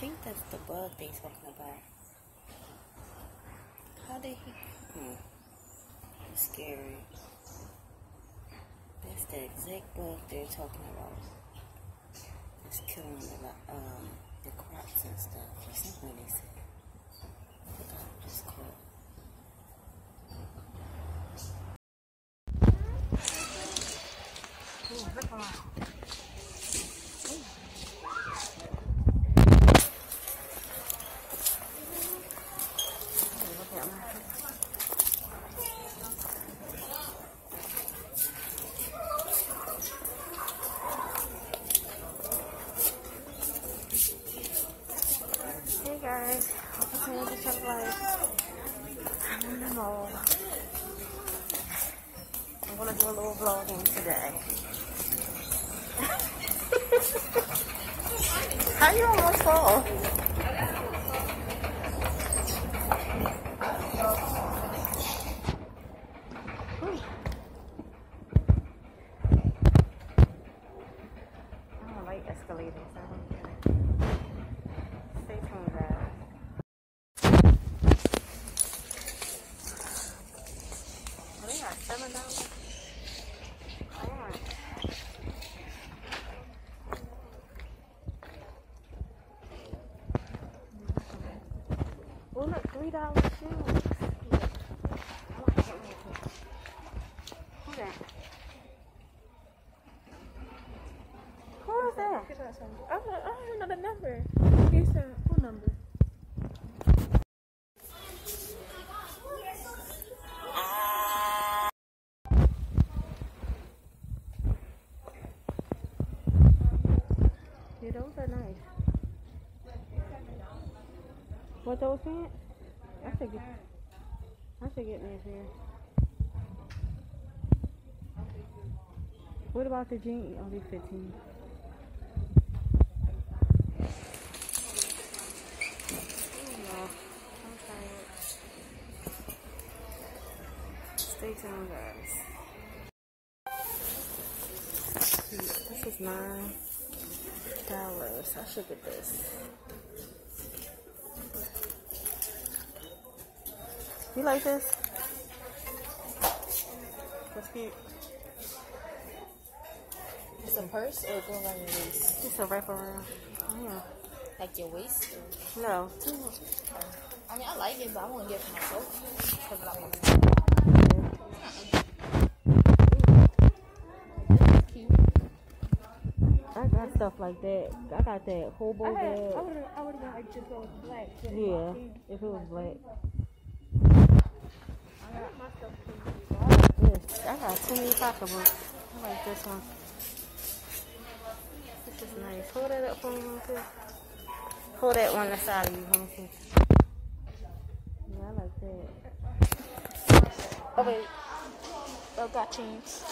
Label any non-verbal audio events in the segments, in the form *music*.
think that's the bug they're talking about. How did he? Hmm. Scary. That's the exact bug they're talking about. It's killing the um the crops and stuff. Or something they said. I forgot. Hey guys, welcome to the Shop Life. I'm in the mall. I'm gonna do a little vlogging today. How you almost fall? Whew. I don't like escalators. I don't get it. Stay tuned, guys. Oh, they got seven dollars. Come on. Oh look, three dollar shoes. Who? Who is that? I don't, I don't even know the number. What those pants? I should get. I should get me a pair. What about the jeans? Oh, fifteen. Oh, tired. Stay tuned, guys. This is nine dollars. I should get this. You like this? That's cute. It's a purse or go around your waist? It's a wraparound. Yeah. Like your waist? Or, No. I mean, I like it, but I wouldn't get it for myself. Cause I want cute. I got stuff like that. I got that hobo I had, I bag. would have, I would have been like just go black. just Yeah, if it was black. Pink. I got too many pocketbooks. I like this one. This is nice. Hold that up for me, real. Hold that one aside of you, let. Yeah, I like that. Oh wait. Oh, got chains.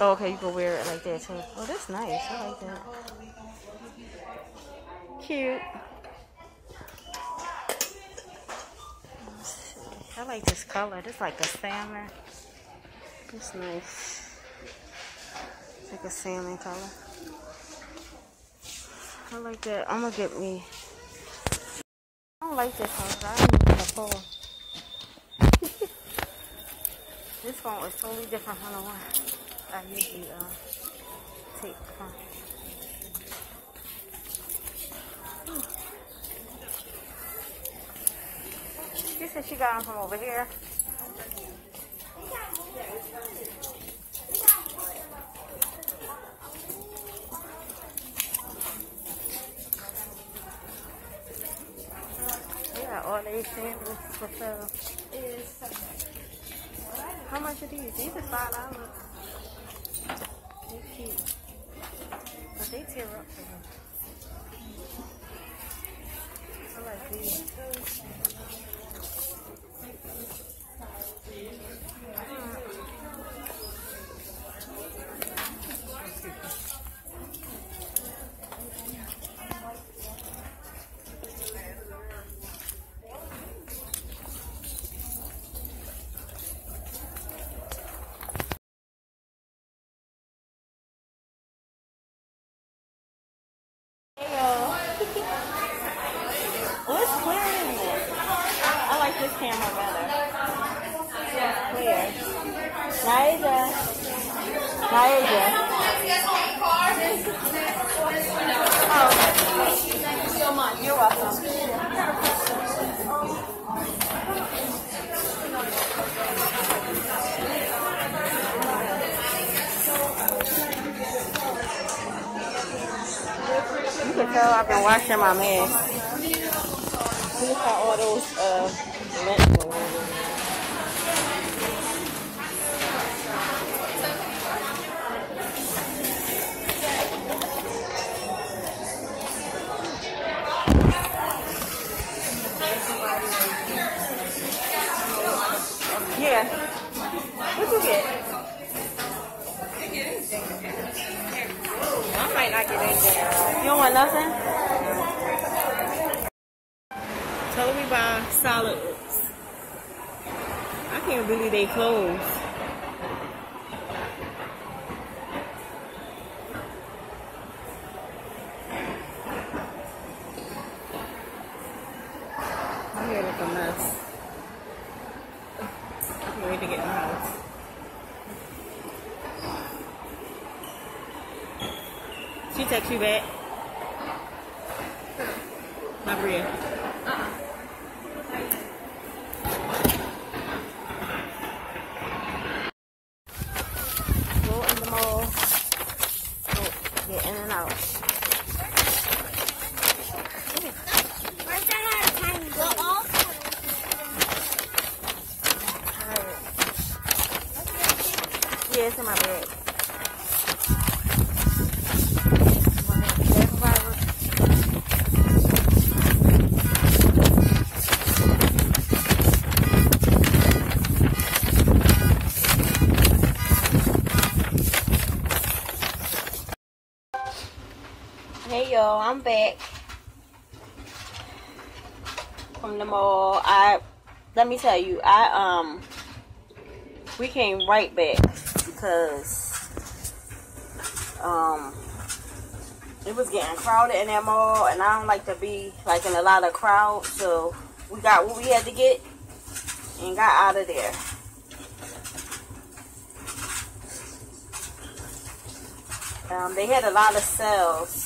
Oh, okay, you can wear it like that too. Oh, that's nice. I like that. Cute. Like this color. This like a salmon. It's nice. It's like a salmon color. I like that. I'm gonna get me. I don't like this color. I don't even fall. *laughs* this one was totally different from the one I usually uh, take from. She said she got them from over here. Yeah, all these sandals for sale. How much are these? These are five dollars. They cute. But they tear up for them. I like these. Like this camera better. Where? Naija. Naija. Oh, you're welcome. You can tell I've been washing my mask. All those uh lint. Yeah. What you get? I might not get anything. You don't want nothing? Tell me buy solid oats. I can't believe they closed. I'm here like a mess. I can't wait to get in the house. She text you back. Not Bria. I'm back from the mall. I let me tell you, I um we came right back because um it was getting crowded in that mall and I don't like to be like in a lot of crowd so we got what we had to get and got out of there. Um, they had a lot of sales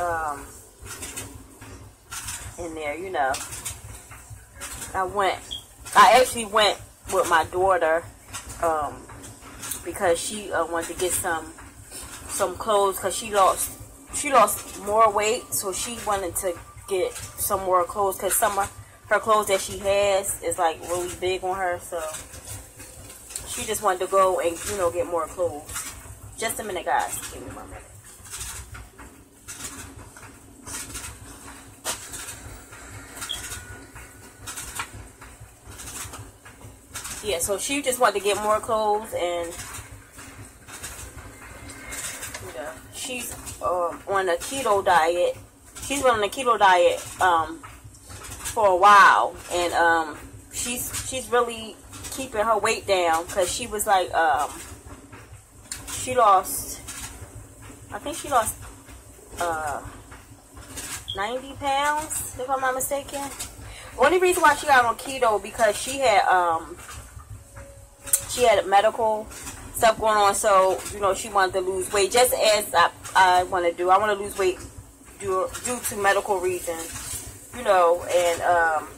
um, in there, you know. I went, I actually went with my daughter um, because she uh, wanted to get some some clothes because she lost she lost more weight, so she wanted to get some more clothes because some of her clothes that she has is like really big on her, so she just wanted to go and you know get more clothes. Just a minute, guys. Give me one minute. Yeah, so she just wanted to get more clothes and she's um, on a keto diet. She's been on a keto diet um, for a while, and um, she's she's really keeping her weight down because she was like um, she lost. I think she lost uh, 90 pounds, if I'm not mistaken. Only reason why she got on keto because she had um she had medical stuff going on, so you know she wanted to lose weight, just as I, I want to do. I want to lose weight due due to medical reasons, you know, and um,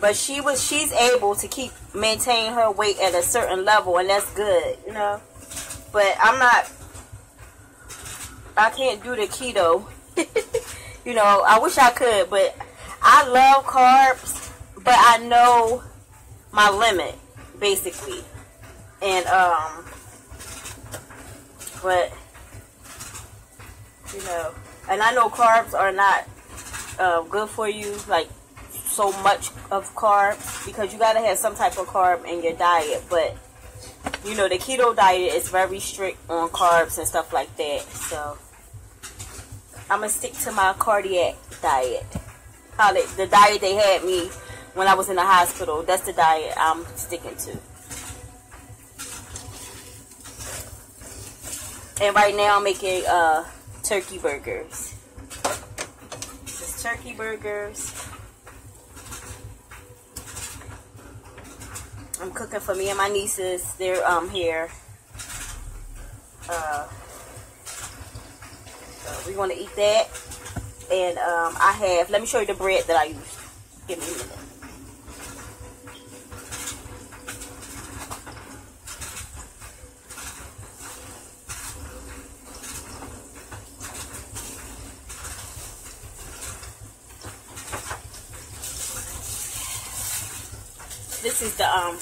but she was she's able to keep maintain her weight at a certain level, and that's good, you know. But I'm not. I can't do the keto. *laughs* you know, I wish I could, but I love carbs, but I know my limit basically. And um but you know, and I know carbs are not uh, good for you, like so much of carbs because you gotta have some type of carb in your diet. But you know, the keto diet is very strict on carbs and stuff like that. So I'm gonna stick to my cardiac diet. How they, the diet they had me when I was in the hospital. That's the diet I'm sticking to. And right now I'm making uh, turkey burgers. Turkey burgers. I'm cooking for me and my nieces. They're um, here. Uh, so we want to eat that. And um, I have, let me show you the bread that I used. Give me a minute.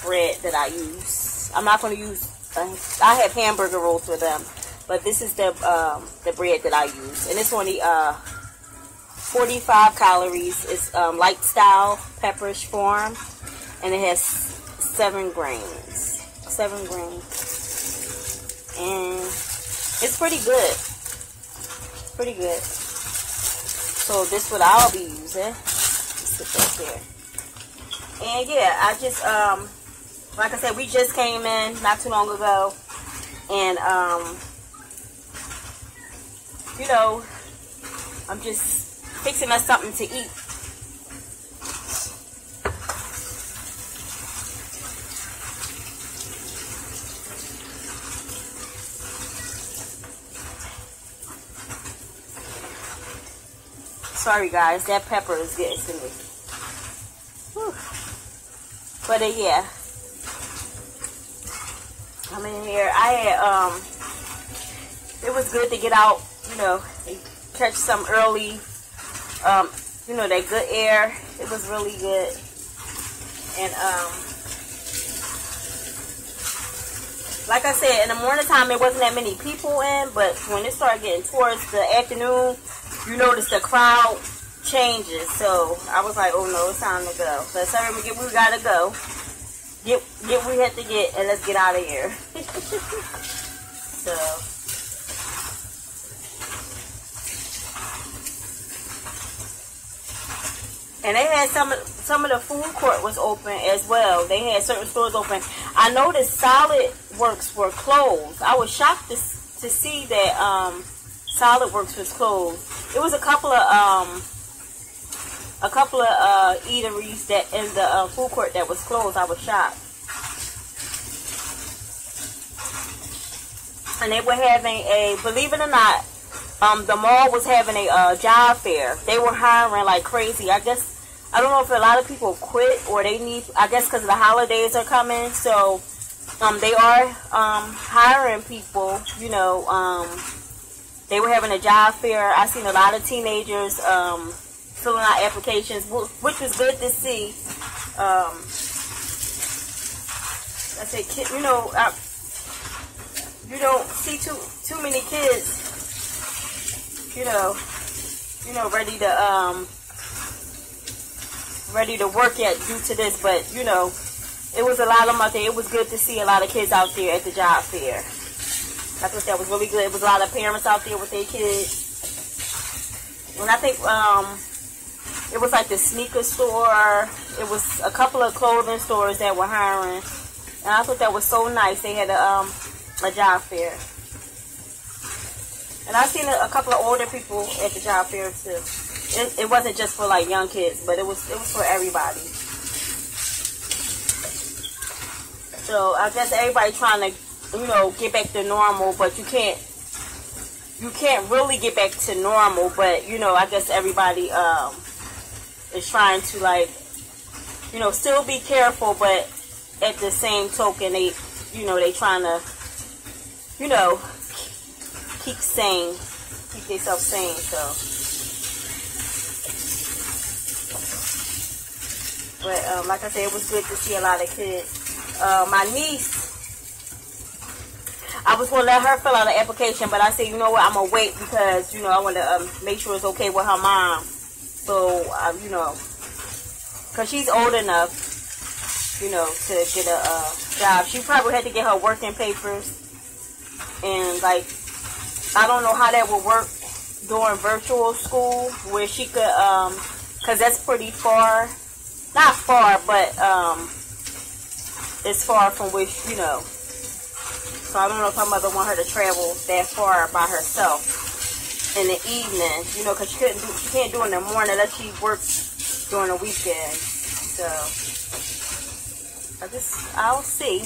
Bread that I use. I'm not going to use, uh, I have hamburger rolls with them. But this is the um, the bread that I use. And it's only uh, 45 calories. It's um, light style Pepperidge Farm. And it has 7 grains. 7 grains. And it's pretty good. Pretty good. So this what I'll be using. Sit that there. And yeah, I just um like I said, we just came in not too long ago. And um you know, I'm just fixing us something to eat. Sorry guys, that pepper is getting to me. Whew. But uh, yeah, I'm in here. I had um, it was good to get out you know, catch some early, um, you know, that good air. It was really good. And, um, like I said, in the morning time, it wasn't that many people in, but when it started getting towards the afternoon, you notice the crowd changes. So I was like, oh no, it's time to go. Let's hurry we get we gotta go. Get get we have to get and let's get out of here. *laughs* so and they had some some of the food court was open as well. They had certain stores open. I noticed Solid Works were closed. I was shocked to to see that um, Solid Works was closed. It was a couple of um, a couple of uh, eateries that in the uh, food court that was closed. I was shocked. And they were having a, believe it or not, um, the mall was having a uh, job fair. They were hiring like crazy. I guess I don't know if a lot of people quit or they need, I guess because the holidays are coming. So um, they are um, hiring people, you know. Um, they were having a job fair. I seen a lot of teenagers um, filling out applications, which was good to see. Um, I said, you know, I, you don't see too too many kids, you know, you know, ready to um, ready to work yet due to this, but you know, it was a lot of them out there. It was good to see a lot of kids out there at the job fair. I thought that was really good. It was a lot of parents out there with their kids. And I think um, it was like the sneaker store. It was a couple of clothing stores that were hiring. And I thought that was so nice. They had a, um, a job fair. And I've seen a, a couple of older people at the job fair too it, it wasn't just for like young kids, but it was it was for everybody. So I guess everybody trying to, you know, get back to normal, but you can't you can't really get back to normal, but you know, I guess everybody um is trying to like you know, still be careful, but at the same token they you know, they trying to you know, keep sane, keep themselves sane, so But um, like I said, it was good to see a lot of kids. Uh, my niece, I was to let her fill out an application, but I said, you know what, I'm to wait because, you know, I want to um, make sure it's okay with her mom. So, um, you know, because she's old enough, you know, to get a uh, job. She probably had to get her working papers. And, like, I don't know how that would work during virtual school where she could, um, because that's pretty far not far, but um, it's far from which, you know. So I don't know if her mother want her to travel that far by herself in the evening, you know, because she couldn't do, she can't do in the morning unless she works during the weekend. So I I just, I'll see.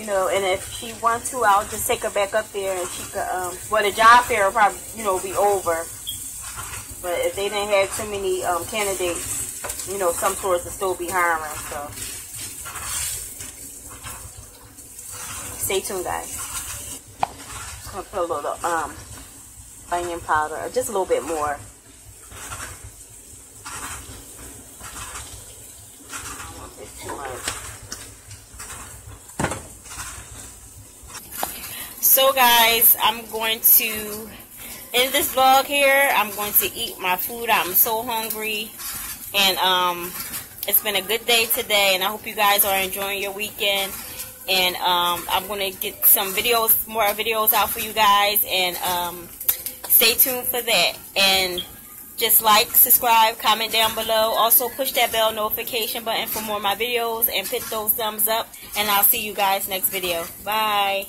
You know, and if she wants to, I'll just take her back up there and she could, um, well, the job fair will probably, you know, be over. But if they didn't have too many um, candidates, you know, some stores will still be hiring, so. Stay tuned, guys. I'm gonna put a little um, onion powder, just a little bit more. So guys, I'm going to end this vlog here. I'm going to eat my food. I'm so hungry. And um, it's been a good day today. And I hope you guys are enjoying your weekend. And um, I'm going to get some videos, more videos out for you guys. And um, stay tuned for that. And just like, subscribe, comment down below. Also push that bell notification button for more of my videos and hit those thumbs up. And I'll see you guys next video. Bye.